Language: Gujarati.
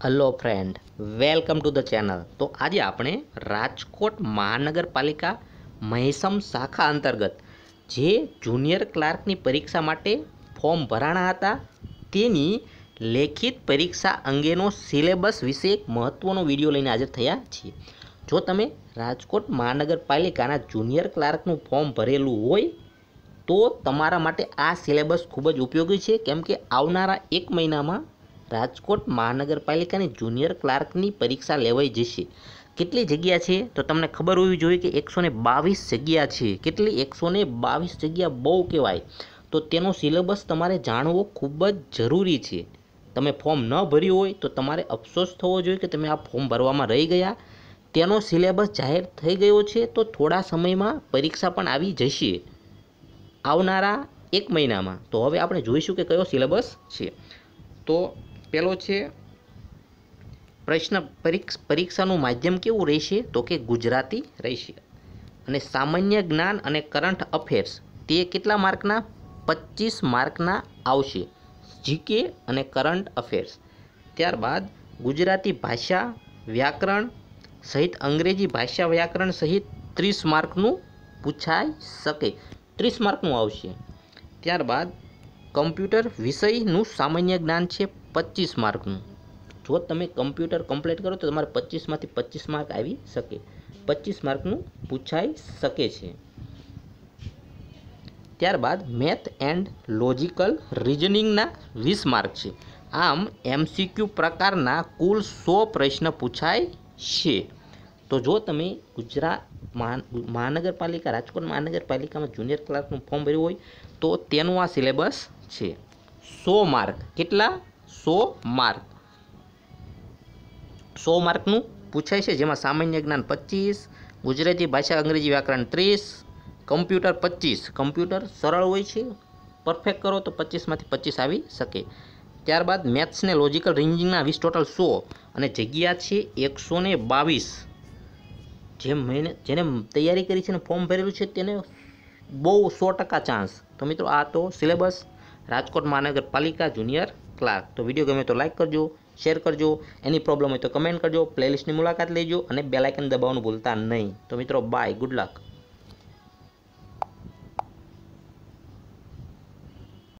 Hello friend welcome to the channel તો આજે આપણે રાજકોટ મહાનગરપાલિકા મહેસમ શાખા અંતર્ગત જે જુનિયર ક્લાર્કની પરીક્ષા માટે ફોર્મ ભરાણા હતા, તેની લેખિત પરીક્ષા અંગેનો સિલેબસ વિશે એક મહત્ત્વનો વીડિયો લઈને હાજર થયા છીએ. જો તમે રાજકોટ મહાનગરપાલિકાના જુનિયર ક્લાર્કનું ફોર્મ ભરેલું હોય, તો તમારા માટે આ સિલેબસ ખૂબ જ ઉપયોગી છે. કેમ કે આવનારા એક મહિનામાં રાજકોટ મહાનગરપાલિકાની જુનિયર ક્લાર્કની પરીક્ષા લેવાઈ જશે. કેટલી જગ્યા છે? તો તમને ખબર હોવી જોઈએ કે એકસો બાવીસ જગ્યા છે. કેટલી? એકસો બાવીસ જગ્યા બહુ કહેવાય. તો તેનો સિલેબસ તમારે જાણવો ખૂબ જ જરૂરી છે. તમે ફોર્મ ન ભર્યું હોય તો તમારે અફસોસ થવો જોઈએ કે તમે આ ફોર્મ ભરવામાં રહી ગયા. તેનો સિલેબસ જાહેર થઈ ગયો છે તો થોડા સમયમાં પરીક્ષા પણ આવી જશે. આવનારા એક મહિનામાં. તો હવે આપણે જોઈશું કે કયો સિલેબસ છે. તો પહેલો છે. પ્રશ્ન પરીક્ષ, પરીક્ષાનું માધ્યમ કેવું રહેશે? તો કે ગુજરાતી રહેશે. અને સામાન્ય જ્ઞાન અને કરંટ અફેર્સ, તે કેટલા માર્કના? પચીસ માર્કના આવશે. જીકે અને કરંટ અફેર્સ. ત્યારબાદ ગુજરાતી ભાષા વ્યાકરણ સહિત અંગ્રેજી ભાષા વ્યાકરણ સહિત ત્રીસ માર્કનું પૂછાઈ શકે. ત્રીસ માર્કનું આવશે. ત્યારબાદ કમ્પ્યુટર વિષયનું સામાન્ય જ્ઞાન છે પચીસ માર્કનું. જો તમે કમ્પ્યુટર કમ્પ્લીટ કરો તો તમારે પચીસમાંથી પચીસ માર્ક આવી શકે. પચીસ માર્કનું પૂછાઈ શકે છે. ત્યારબાદ મેથ એન્ડ લોજિકલ રિઝનિંગના વીસ માર્ક છે. આમ એમસીક્યુ પ્રકારના કુલ સો પ્રશ્ન પૂછાય છે. તો જો તમે ગુજરાત મહાનગરપાલિકા, રાજકોટ મહાનગરપાલિકામાં જુનિયર ક્લાર્કનું ફોર્મ ભર્યું હોય તો તેનું આ સિલેબસ છે. સો માર્ક. કેટલા? સો માર્ક. સો માર્કનું પૂછાય છે, જેમાં સામાન્ય જ્ઞાન પચીસ, ગુજરાતી ભાષા અંગ્રેજી વ્યાકરણ ત્રીસ, કમ્પ્યુટર પચીસ. કમ્પ્યુટર સરળ હોય છે? પરફેક્ટ કરો તો પચીસમાંથી પચીસ આવી શકે. ત્યારબાદ મેથ્સ ને લોજિકલ રિંજિંગના વીસ ટોટલ સો અને જગ્યા છે એકસો ને બાવીસ. જે મહિને જેને તૈયારી કરી છે ને ફોર્મ ભરેલું છે તેને બહુ સો ટકા ચાન્સ તો મિત્રો આ તો સિલેબસ રાજકોટ મહાનગરપાલિકા જુનિયર ક્લાર્ક. તો વીડિયો ગમે તો લાઇક કરજો શેર કરજો, એની પ્રોબ્લેમ હોય તો કમેન્ટ કરજો પ્લેલિસ્ટની મુલાકાત લેજો અને બેલાઇકન દબાવવાનું ભૂલતા નહીં. તો મિત્રો બાય ગુડ લક